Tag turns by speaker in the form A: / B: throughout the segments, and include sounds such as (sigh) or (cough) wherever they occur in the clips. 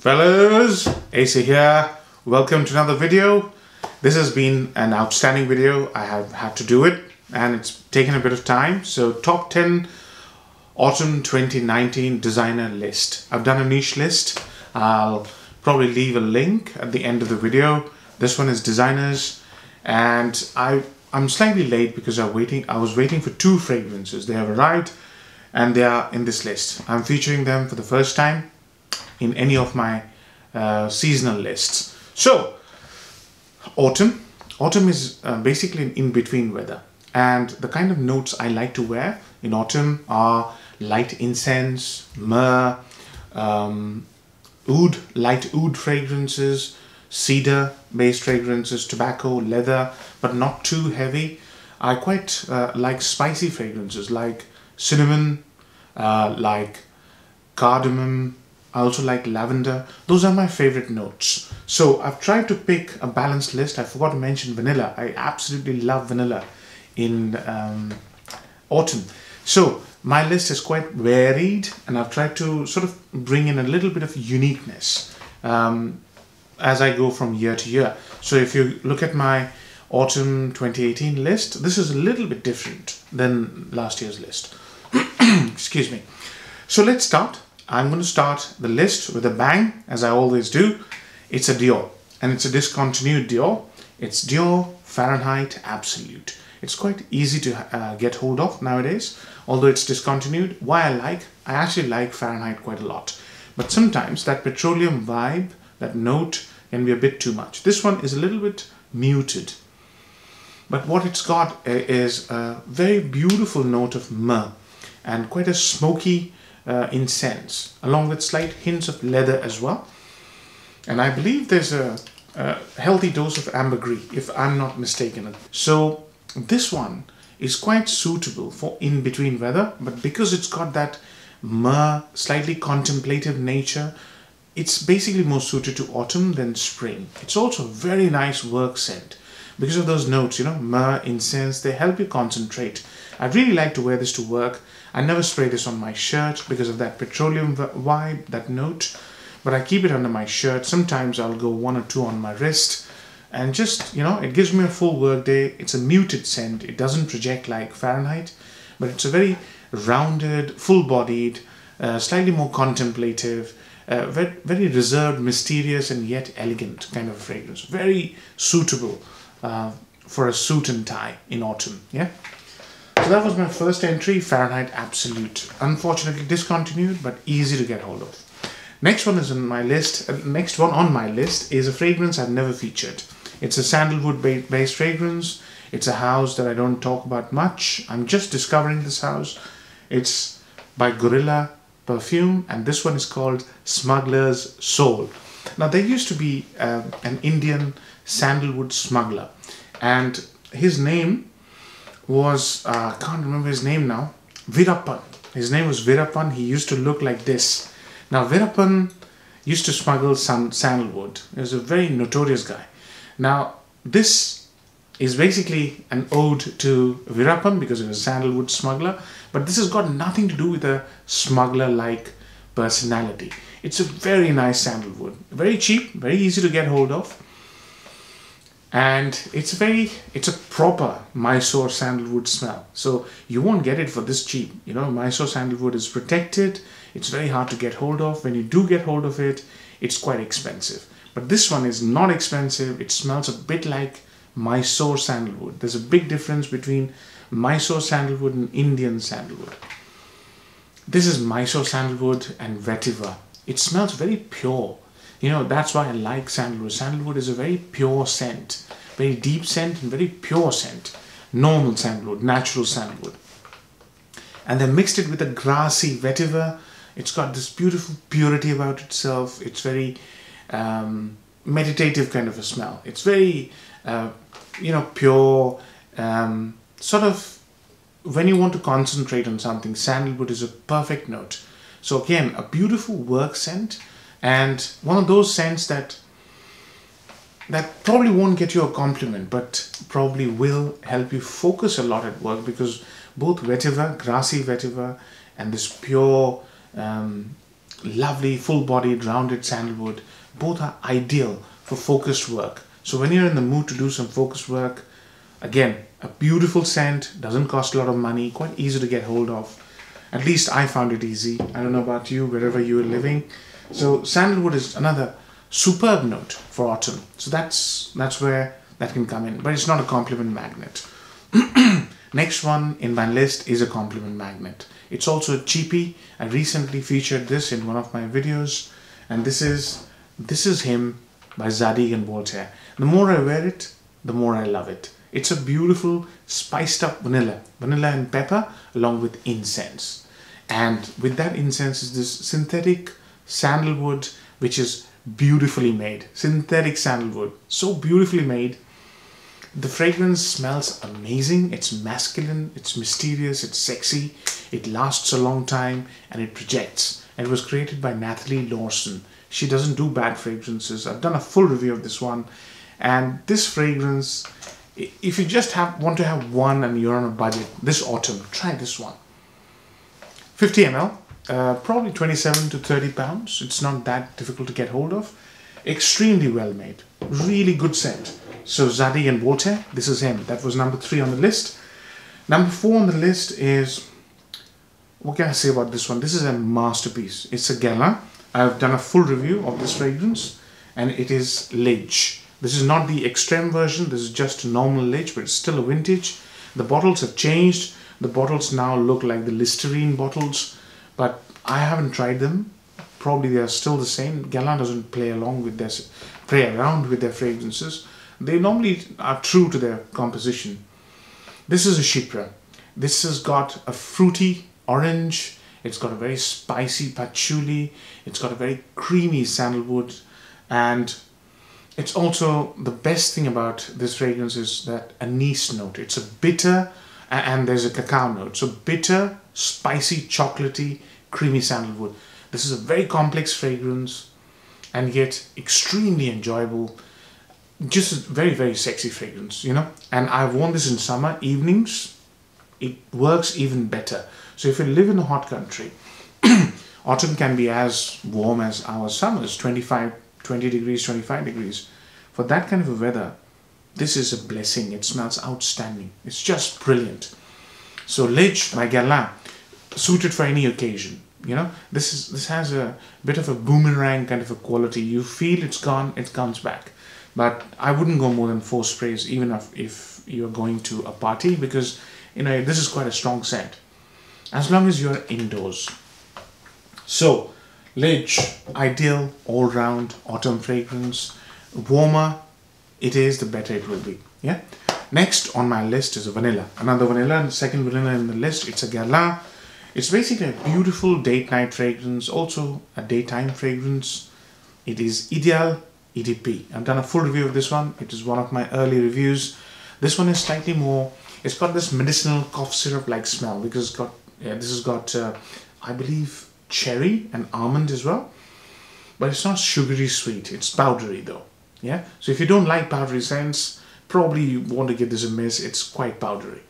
A: Fellas, AC here. Welcome to another video. This has been an outstanding video. I have had to do it and it's taken a bit of time. So top 10 autumn 2019 designer list. I've done a niche list. I'll probably leave a link at the end of the video. This one is designers and I I'm slightly late because I'm waiting I was waiting for two fragrances. They have arrived and they are in this list. I'm featuring them for the first time in any of my uh, seasonal lists. So, autumn. Autumn is uh, basically an in-between weather. And the kind of notes I like to wear in autumn are light incense, myrrh, um, oud, light oud fragrances, cedar based fragrances, tobacco, leather, but not too heavy. I quite uh, like spicy fragrances like cinnamon, uh, like cardamom. I also like lavender. Those are my favorite notes. So I've tried to pick a balanced list. I forgot to mention vanilla. I absolutely love vanilla in um, autumn. So my list is quite varied and I've tried to sort of bring in a little bit of uniqueness um, as I go from year to year. So if you look at my autumn 2018 list, this is a little bit different than last year's list. (clears throat) Excuse me. So let's start. I'm going to start the list with a bang, as I always do. It's a Dior, and it's a discontinued Dior. It's Dior Fahrenheit Absolute. It's quite easy to uh, get hold of nowadays, although it's discontinued. Why I like, I actually like Fahrenheit quite a lot. But sometimes that petroleum vibe, that note, can be a bit too much. This one is a little bit muted. But what it's got uh, is a very beautiful note of myrrh and quite a smoky uh, incense, along with slight hints of leather as well. And I believe there's a, a healthy dose of ambergris, if I'm not mistaken. So this one is quite suitable for in-between weather, but because it's got that myrrh, slightly contemplative nature, it's basically more suited to autumn than spring. It's also a very nice work scent. Because of those notes, you know, myrrh, incense, they help you concentrate. I really like to wear this to work. I never spray this on my shirt because of that petroleum vibe, that note. But I keep it under my shirt. Sometimes I'll go one or two on my wrist. And just, you know, it gives me a full work day. It's a muted scent. It doesn't project like Fahrenheit. But it's a very rounded, full-bodied, uh, slightly more contemplative, uh, very, very reserved, mysterious, and yet elegant kind of fragrance. Very suitable uh, for a suit and tie in autumn. Yeah. That was my first entry, Fahrenheit Absolute. Unfortunately discontinued, but easy to get hold of. Next one is on my list. Uh, next one on my list is a fragrance I've never featured. It's a sandalwood based fragrance. It's a house that I don't talk about much. I'm just discovering this house. It's by Gorilla Perfume, and this one is called Smuggler's Soul. Now, there used to be uh, an Indian sandalwood smuggler, and his name was, uh, can't remember his name now, Veerappan. His name was Veerappan. He used to look like this. Now, Veerappan used to smuggle some sandalwood. He was a very notorious guy. Now, this is basically an ode to Veerappan because he was a sandalwood smuggler, but this has got nothing to do with a smuggler-like personality. It's a very nice sandalwood, very cheap, very easy to get hold of, and it's a very, it's a proper Mysore sandalwood smell. So you won't get it for this cheap. You know, Mysore sandalwood is protected. It's very hard to get hold of. When you do get hold of it, it's quite expensive. But this one is not expensive. It smells a bit like Mysore sandalwood. There's a big difference between Mysore sandalwood and Indian sandalwood. This is Mysore sandalwood and vetiver. It smells very pure. You know, that's why I like sandalwood. Sandalwood is a very pure scent, very deep scent and very pure scent. Normal sandalwood, natural sandalwood. And they mixed it with a grassy vetiver. It's got this beautiful purity about itself. It's very um, meditative kind of a smell. It's very uh, you know, pure, um, sort of, when you want to concentrate on something, sandalwood is a perfect note. So again, a beautiful work scent and one of those scents that that probably won't get you a compliment, but probably will help you focus a lot at work because both vetiver, grassy vetiver, and this pure um, lovely full-bodied rounded sandalwood. Both are ideal for focused work. So when you're in the mood to do some focused work, again, a beautiful scent, doesn't cost a lot of money, quite easy to get hold of. At least I found it easy. I don't know about you, wherever you are living. So sandalwood is another superb note for autumn. So that's that's where that can come in. But it's not a compliment magnet. (clears throat) Next one in my list is a compliment magnet. It's also a cheapie. I recently featured this in one of my videos. And this is this is him by Zadig and Voltaire. The more I wear it, the more I love it. It's a beautiful spiced up vanilla, vanilla and pepper along with incense. And with that incense is this synthetic sandalwood which is beautifully made. Synthetic sandalwood, so beautifully made. The fragrance smells amazing. It's masculine, it's mysterious, it's sexy, it lasts a long time and it projects. And it was created by Nathalie Lorson. She doesn't do bad fragrances. I've done a full review of this one. And this fragrance, if you just have want to have one and you're on a budget this autumn, try this one. 50 ml, uh, probably 27 to 30 pounds. It's not that difficult to get hold of. Extremely well made. Really good scent. So Zadig and Voltaire, this is him. That was number three on the list. Number four on the list is, what can I say about this one? This is a masterpiece. It's a Guerlain. I've done a full review of this fragrance and it is Lidge. This is not the extreme version. This is just normal Lidge, but it's still a vintage. The bottles have changed. The bottles now look like the Listerine bottles, but I haven't tried them. Probably they are still the same. Guerlain doesn't play along with their, play around with their fragrances. They normally are true to their composition. This is a Chypre. This has got a fruity orange. It's got a very spicy patchouli. It's got a very creamy sandalwood. And it's also the best thing about this fragrance is that anise note. It's a bitter and there's a cacao note. So bitter, spicy, chocolatey, creamy sandalwood. This is a very complex fragrance and yet extremely enjoyable. Just a very, very sexy fragrance, you know. And I've worn this in summer evenings. It works even better. So if you live in a hot country, (clears throat) autumn can be as warm as our summers, 25, 20 degrees, 25 degrees. For that kind of a weather, this is a blessing. It smells outstanding. It's just brilliant. So Lidge by Guerlain, suited for any occasion. You know, this is this has a bit of a boomerang kind of a quality. You feel it's gone, it comes back. But I wouldn't go more than four sprays, even if, if you're going to a party, because you know this is quite a strong scent. As long as you're indoors. So, Lidge, ideal all-round autumn fragrance. Warmer it is, the better it will be. Yeah. Next on my list is a vanilla. Another vanilla, and second vanilla in the list. It's a Guerlain. It's basically a beautiful date night fragrance, also a daytime fragrance. It is Ideal EDP. I've done a full review of this one. It is one of my early reviews. This one is slightly more. It's got this medicinal cough syrup like smell because it's got yeah, this has got uh, I believe cherry and almond as well. But it's not sugary sweet. It's powdery though. Yeah. So if you don't like powdery scents, probably you want to give this a miss. It's quite powdery.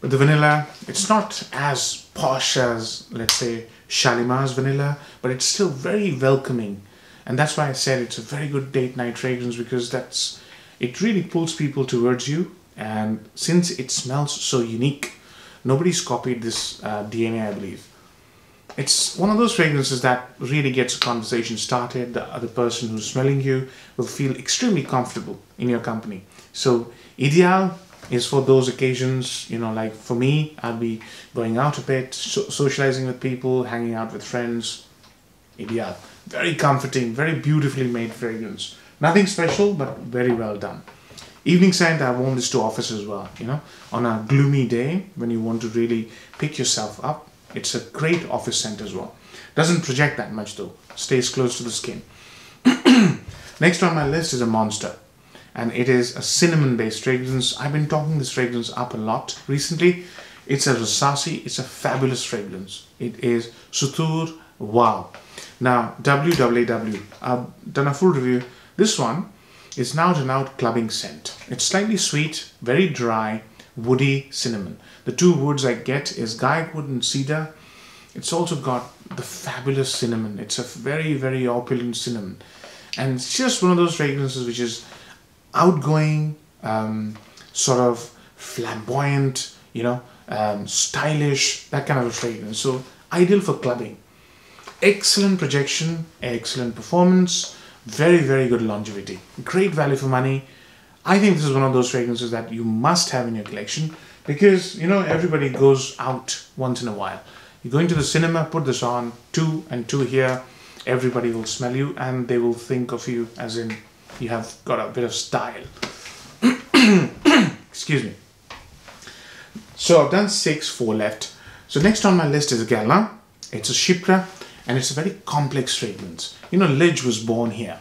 A: But the vanilla, it's not as posh as, let's say, Shalimar's vanilla, but it's still very welcoming. And that's why I said it's a very good date night fragrance because that's, it really pulls people towards you. And since it smells so unique, nobody's copied this uh, DNA, I believe it's one of those fragrances that really gets a conversation started. The other person who's smelling you will feel extremely comfortable in your company. So ideal is for those occasions, you know, like for me, I'll be going out a bit, so socializing with people, hanging out with friends. Ideal. Very comforting, very beautifully made fragrance. Nothing special, but very well done. Evening scent, I've worn this to office as well, you know, on a gloomy day when you want to really pick yourself up it's a great office scent as well. Doesn't project that much though. Stays close to the skin. (clears throat) Next on my list is a Monster. And it is a cinnamon based fragrance. I've been talking this fragrance up a lot recently. It's a Rasasi. It's a fabulous fragrance. It is Sotoor WaaW. Now, WWW. I've done a full review. This one is now and out clubbing scent. It's slightly sweet, very dry, woody cinnamon. The two woods I get is oud and cedar. It's also got the fabulous cinnamon. It's a very, very opulent cinnamon. And it's just one of those fragrances which is outgoing, um, sort of flamboyant, you know, um, stylish, that kind of a fragrance. So ideal for clubbing. Excellent projection, excellent performance, very, very good longevity. Great value for money. I think this is one of those fragrances that you must have in your collection because, you know, everybody goes out once in a while. You go into the cinema, put this on, two and two here, everybody will smell you and they will think of you as in you have got a bit of style. (coughs) Excuse me. So I've done six, four left. So next on my list is a Guerlain. It's a Chypre and it's a very complex fragrance. You know, Lige was born here.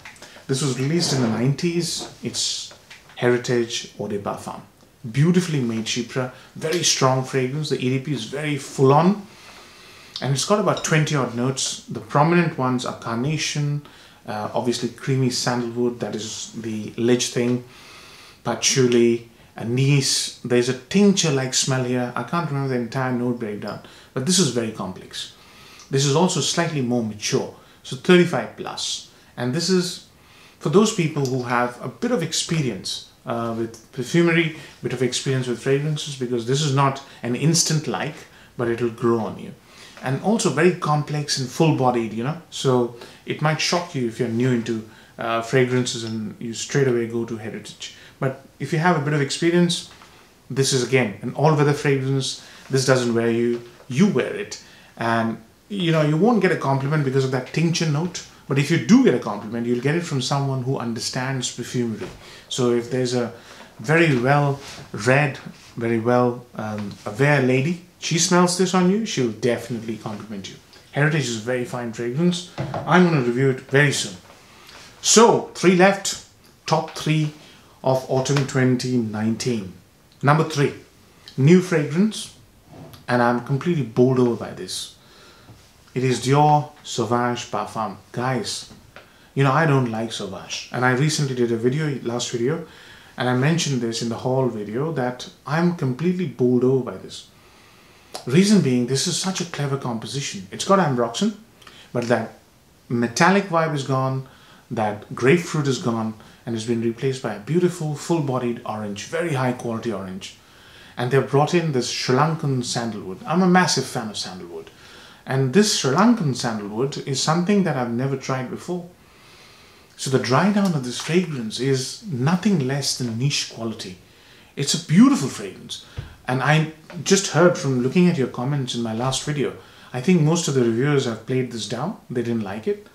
A: This was released in the 90s. It's Heritage Eau de Parfum. Beautifully made Chypre, very strong fragrance. The EDP is very full on and it's got about 20 odd notes. The prominent ones are carnation, uh, obviously creamy sandalwood, that is the Lige thing, patchouli, anise. There's a tincture like smell here. I can't remember the entire note breakdown, but this is very complex. This is also slightly more mature, so 35 plus. And this is for those people who have a bit of experience uh, with perfumery, bit of experience with fragrances, because this is not an instant like, but it'll grow on you. And also very complex and full bodied, you know. So it might shock you if you're new into uh, fragrances and you straight away go to heritage. But if you have a bit of experience, this is again an all weather fragrance. This doesn't wear you, you wear it. And you know, you won't get a compliment because of that tincture note. But if you do get a compliment, you'll get it from someone who understands perfumery. So if there's a very well read, very well um, aware lady, she smells this on you, she'll definitely compliment you. Heritage is a very fine fragrance. I'm going to review it very soon. So, three left, top three of autumn 2019. Number three, new fragrance, and I'm completely bowled over by this. It is Dior Sauvage Parfum. Guys, you know, I don't like Sauvage. And I recently did a video, last video, and I mentioned this in the haul video that I'm completely bowled over by this. Reason being, this is such a clever composition. It's got ambroxan, but that metallic vibe is gone, that grapefruit is gone, and has been replaced by a beautiful, full-bodied orange, very high quality orange. And they've brought in this Sri Lankan sandalwood. I'm a massive fan of sandalwood. And this Sri Lankan sandalwood is something that I've never tried before. So the dry down of this fragrance is nothing less than niche quality. It's a beautiful fragrance. And I just heard from looking at your comments in my last video, I think most of the reviewers have played this down. They didn't like it.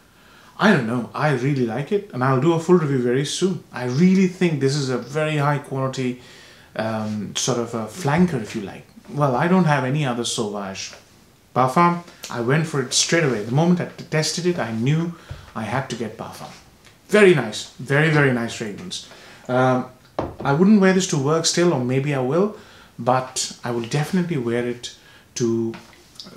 A: I don't know. I really like it and I'll do a full review very soon. I really think this is a very high quality um, sort of a flanker if you like. Well, I don't have any other Sauvage Parfum, I went for it straight away. The moment I tested it, I knew I had to get Parfum. Very nice, very, very nice fragrance. Um, I wouldn't wear this to work still, or maybe I will, but I will definitely wear it to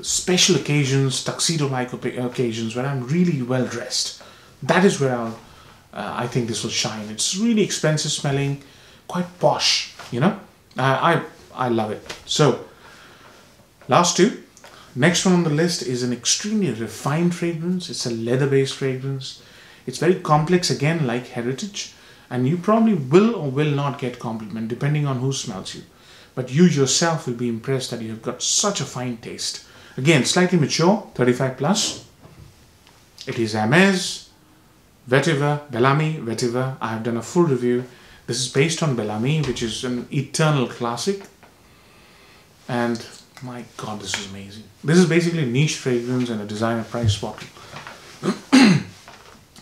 A: special occasions, tuxedo-like occasions, when I'm really well dressed. That is where I'll, uh, I think this will shine. It's really expensive smelling, quite posh, you know? I, I love it. So, last two. Next one on the list is an extremely refined fragrance. It's a leather-based fragrance. It's very complex again like Heritage and you probably will or will not get compliment depending on who smells you. But you yourself will be impressed that you have got such a fine taste. Again, slightly mature, 35 plus. It is Hermes, Vetiver, Bel-Ami, Vetiver. I have done a full review. This is based on Bel-Ami, which is an eternal classic. And my god, this is amazing. This is basically a niche fragrance and a designer price bottle. (clears throat)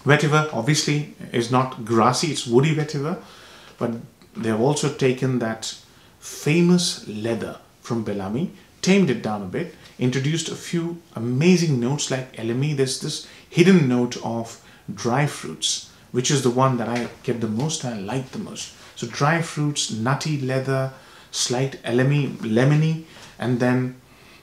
A: vetiver obviously is not grassy, it's woody vetiver, but they've also taken that famous leather from Bel-Ami, tamed it down a bit, introduced a few amazing notes like elemi. There's this hidden note of dry fruits, which is the one that I get the most and I like the most. So dry fruits, nutty leather, slight elemi, lemony, and then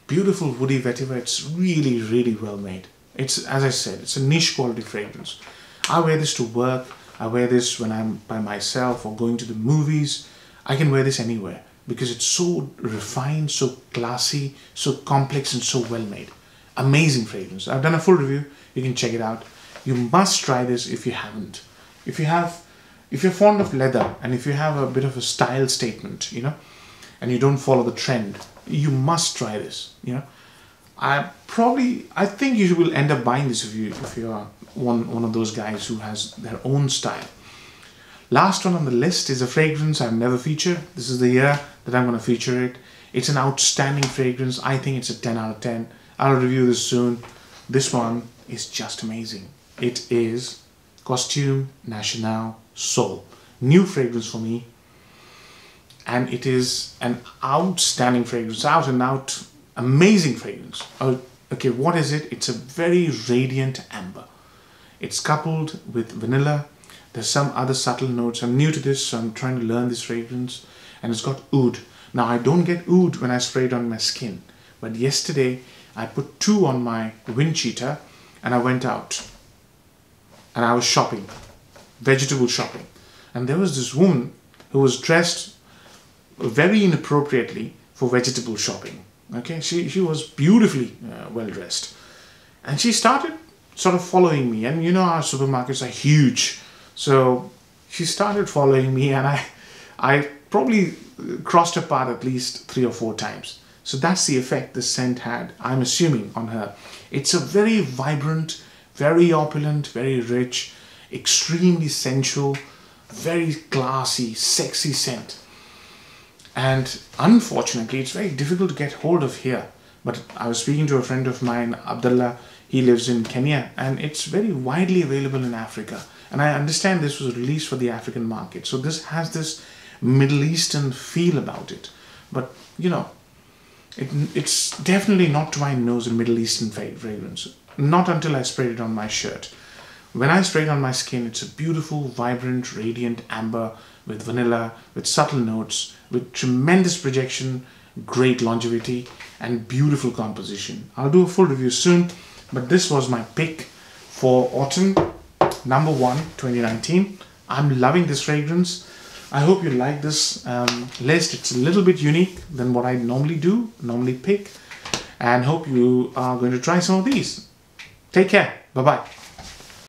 A: beautiful woody vetiver. It's really, really well made. It's, as I said, it's a niche quality fragrance. I wear this to work. I wear this when I'm by myself or going to the movies. I can wear this anywhere because it's so refined, so classy, so complex and so well made. amazing fragrance. I've done a full review. You can check it out. You must try this if you haven't. If you have, if you're fond of leather and if you have a bit of a style statement, you know, and you don't follow the trend, you must try this. You know, I probably, I think you will end up buying this if you if you are one one of those guys who has their own style. Last one on the list is a fragrance I've never featured. This is the year that I'm going to feature it. It's an outstanding fragrance. I think it's a 10 out of 10. I'll review this soon. This one is just amazing. It is Costume National Soul. New fragrance for me. And it is an outstanding fragrance. Out and out amazing fragrance. Oh, okay, what is it? It's a very radiant amber. It's coupled with vanilla, there's some other subtle notes. I'm new to this, so I'm trying to learn this fragrance. And it's got oud. Now, I don't get oud when I spray it on my skin. But yesterday, I put two on my wind cheater and I went out. And I was shopping, vegetable shopping. And there was this woman who was dressed very inappropriately for vegetable shopping. Okay, she, she was beautifully uh, well dressed. And she started sort of following me. And you know, our supermarkets are huge. So she started following me and I, I probably crossed her path at least three or four times. So that's the effect the scent had, I'm assuming, on her. It's a very vibrant, very opulent, very rich, extremely sensual, very classy, sexy scent. And unfortunately, it's very difficult to get hold of here. But I was speaking to a friend of mine, Abdullah, he lives in Kenya, and it's very widely available in Africa. And I understand this was released for the African market. So this has this Middle Eastern feel about it. But, you know, it, it's definitely not to my nose a Middle Eastern fragrance. Not until I sprayed it on my shirt. When I spray it on my skin, it's a beautiful, vibrant, radiant amber with vanilla, with subtle notes, with tremendous projection, great longevity, and beautiful composition. I'll do a full review soon, but this was my pick for autumn number one 2019 i'm loving this fragrance. I hope you like this. Um, list it's a little bit unique than what i normally do normally pick and hope you are going to try some of these. Take care. Bye bye